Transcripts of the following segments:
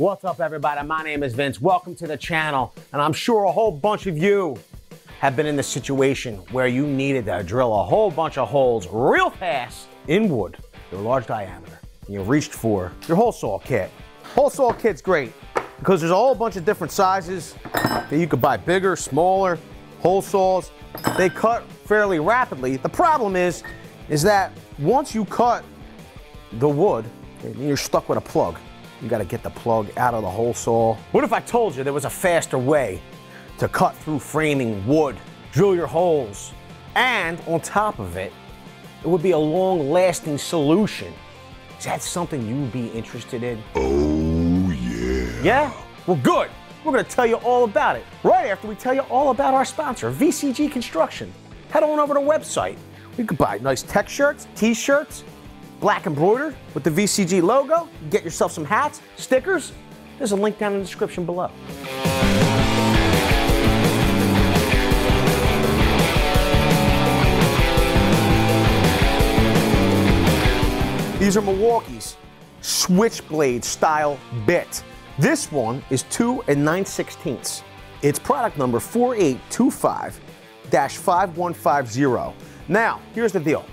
What's up, everybody? My name is Vince. Welcome to the channel. And I'm sure a whole bunch of you have been in the situation where you needed to drill a whole bunch of holes real fast in wood, your large diameter. And you reached for your hole saw kit. Hole saw kit's great because there's a whole bunch of different sizes that you could buy bigger, smaller, hole saws. They cut fairly rapidly. The problem is, is that once you cut the wood, you're stuck with a plug. You got to get the plug out of the hole saw. What if I told you there was a faster way to cut through framing wood, drill your holes, and on top of it, it would be a long lasting solution. Is that something you'd be interested in? Oh, yeah. Yeah? Well, good. We're going to tell you all about it right after we tell you all about our sponsor, VCG Construction. Head on over to the website. You can buy nice tech shirts, t shirts, black embroidered with the VCG logo. Get yourself some hats, stickers. There's a link down in the description below. These are Milwaukee's switchblade style bit. This one is 2 and 9 16ths. It's product number 4825-5150. Now, here's the deal.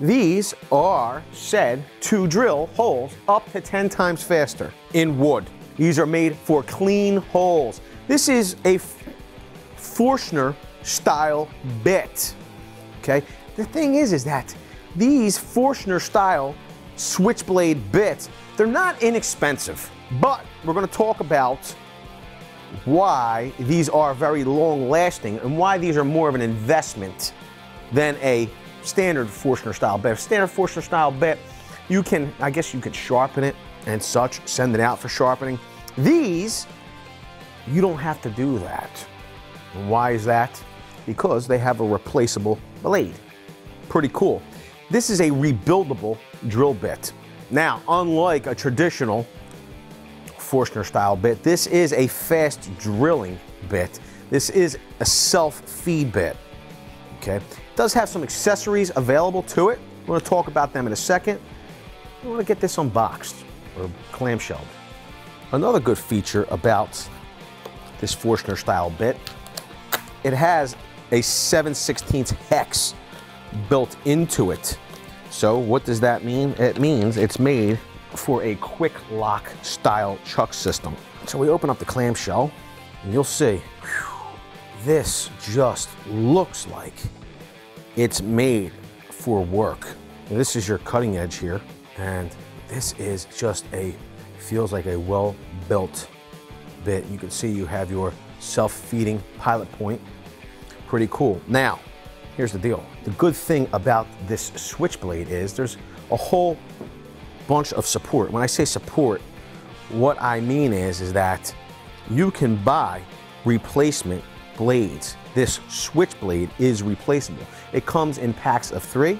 These are said to drill holes up to 10 times faster in wood. These are made for clean holes. This is a Forstner style bit. Okay? The thing is, is that these Forstner style switchblade bits, they're not inexpensive, but we're going to talk about why these are very long lasting and why these are more of an investment than a standard Forstner style bit. Standard Forstner style bit, you can, I guess you could sharpen it and such, send it out for sharpening. These, you don't have to do that. Why is that? Because they have a replaceable blade. Pretty cool. This is a rebuildable drill bit. Now, unlike a traditional Forstner style bit, this is a fast drilling bit. This is a self-feed bit, okay? Does have some accessories available to it. We're gonna talk about them in a second. I wanna get this unboxed or clamshelled. Another good feature about this Forstner style bit, it has a 7 16 hex built into it. So what does that mean? It means it's made for a quick lock style chuck system. So we open up the clamshell and you'll see, whew, this just looks like it's made for work. This is your cutting edge here and this is just a, feels like a well-built bit. You can see you have your self-feeding pilot point. Pretty cool. Now, Here's the deal. The good thing about this switchblade is there's a whole bunch of support. When I say support, what I mean is, is that you can buy replacement blades. This switchblade is replaceable. It comes in packs of three.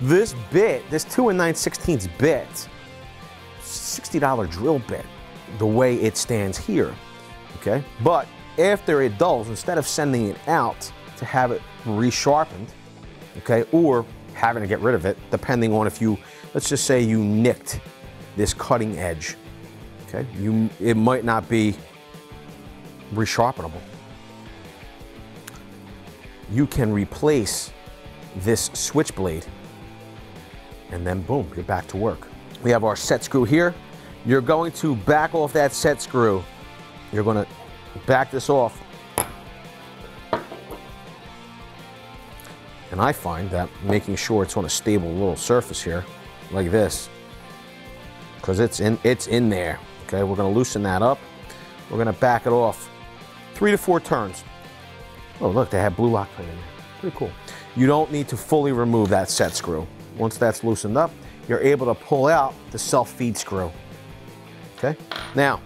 This bit, this 2 and 9 16ths bit, $60 drill bit, the way it stands here, okay? But after it dulls, instead of sending it out to have it resharpened, okay, or having to get rid of it, depending on if you, let's just say you nicked this cutting edge, okay, you, it might not be resharpenable. You can replace this switchblade and then boom, you're back to work. We have our set screw here. You're going to back off that set screw. You're gonna back this off And I find that making sure it's on a stable little surface here, like this, because it's in, it's in there. Okay, we're gonna loosen that up. We're gonna back it off three to four turns. Oh, look, they have blue lock in there. Pretty cool. You don't need to fully remove that set screw. Once that's loosened up, you're able to pull out the self-feed screw. Okay? Now,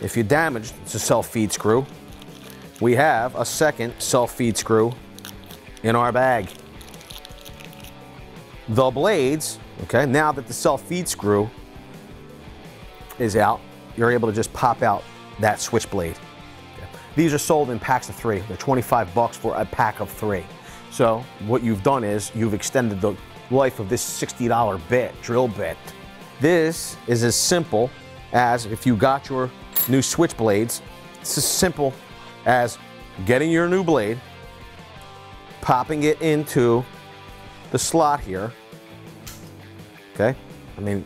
if you damaged the self-feed screw, we have a second self-feed screw in our bag. The blades, okay, now that the self-feed screw is out, you're able to just pop out that switch blade. These are sold in packs of three. They're 25 bucks for a pack of three. So what you've done is you've extended the life of this $60 bit, drill bit. This is as simple as if you got your new switch blades. It's as simple as getting your new blade, popping it into the slot here. Okay? I mean,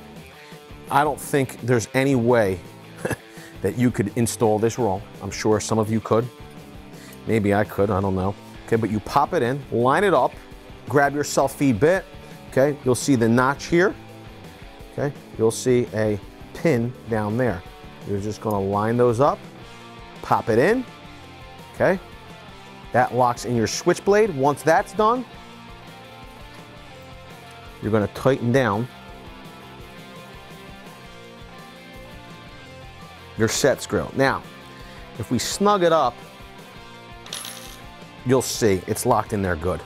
I don't think there's any way that you could install this roll. I'm sure some of you could. Maybe I could, I don't know. Okay, but you pop it in, line it up, grab your self-feed bit. Okay, you'll see the notch here. Okay, you'll see a pin down there. You're just gonna line those up, pop it in. Okay, that locks in your switchblade. Once that's done, you're gonna tighten down your set screw. Now, if we snug it up, you'll see it's locked in there good.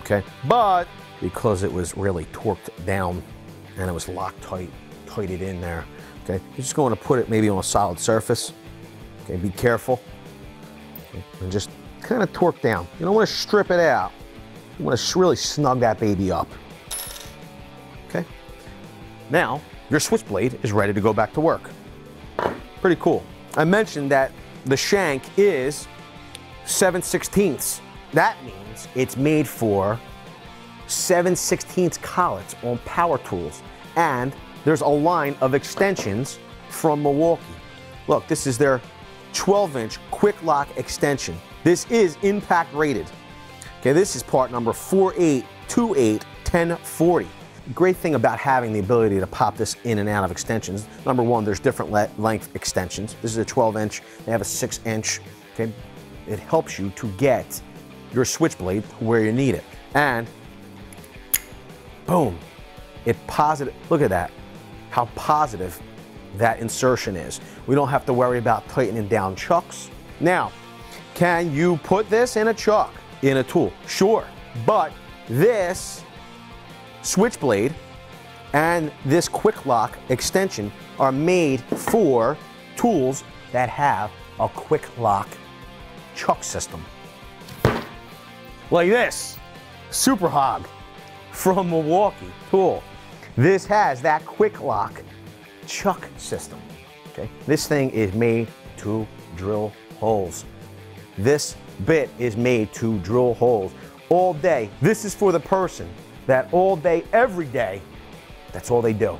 Okay, but because it was really torqued down and it was locked tight, tight it in there. Okay, you're just going to put it maybe on a solid surface. Okay, be careful. Okay, and just kind of torque down. You don't want to strip it out. You want to really snug that baby up. Okay, now your switchblade is ready to go back to work. Pretty cool. I mentioned that the shank is 7 16ths. That means it's made for 7 16ths collets on power tools. And there's a line of extensions from Milwaukee. Look, this is their 12 inch quick lock extension. This is impact rated. Okay, this is part number 48281040 great thing about having the ability to pop this in and out of extensions, number one, there's different le length extensions. This is a 12 inch, they have a 6 inch. Okay, It helps you to get your switchblade where you need it. And boom, it positive, look at that, how positive that insertion is. We don't have to worry about tightening down chucks. Now, can you put this in a chuck, in a tool? Sure, but this switchblade and this quick lock extension are made for tools that have a quick lock chuck system. Like this, Super Hawg from Milwaukee tool. This has that quick lock chuck system. Okay, this thing is made to drill holes. This bit is made to drill holes all day. This is for the person that all day, every day, that's all they do.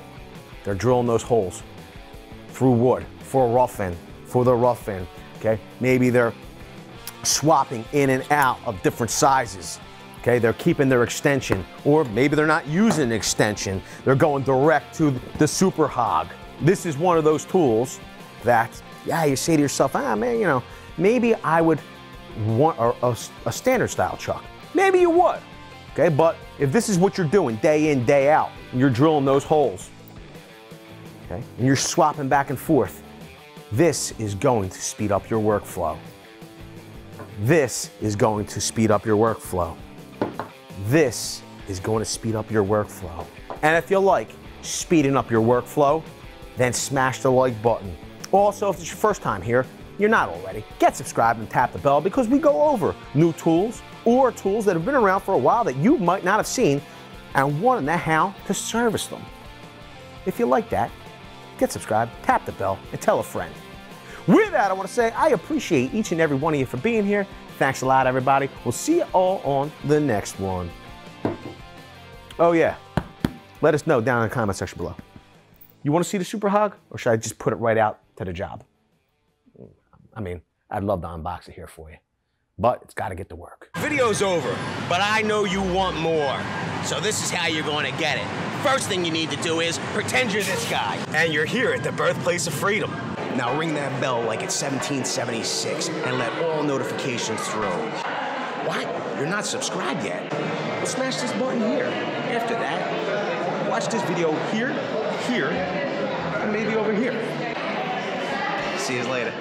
They're drilling those holes through wood for a rough-in, for the rough-in. Okay, maybe they're swapping in and out of different sizes. Okay, they're keeping their extension, or maybe they're not using an extension. They're going direct to the Super Hawg. This is one of those tools that, yeah, you say to yourself, ah, man, you know, maybe I would want a, a, a standard style chuck. Maybe you would. Okay, but if this is what you're doing day in, day out, and you're drilling those holes, okay, and you're swapping back and forth, this is going to speed up your workflow. This is going to speed up your workflow. This is going to speed up your workflow. And if you like speeding up your workflow, then smash the like button. Also, if it's your first time here, you're not already, get subscribed and tap the bell because we go over new tools, or tools that have been around for a while that you might not have seen and want to know how to service them. If you like that, get subscribed, tap the bell, and tell a friend. With that, I want to say I appreciate each and every one of you for being here. Thanks a lot, everybody. We'll see you all on the next one. Oh, yeah. Let us know down in the comment section below. You want to see the Super Hawg, or should I just put it right out to the job? I mean, I'd love to unbox it here for you but it's got to get to work. Video's over, but I know you want more. So this is how you're going to get it. First thing you need to do is pretend you're this guy, and you're here at the birthplace of freedom. Now ring that bell like it's 1776 and let all notifications through. What? You're not subscribed yet? Well, smash this button here. After that, watch this video here, here, and maybe over here. See you later.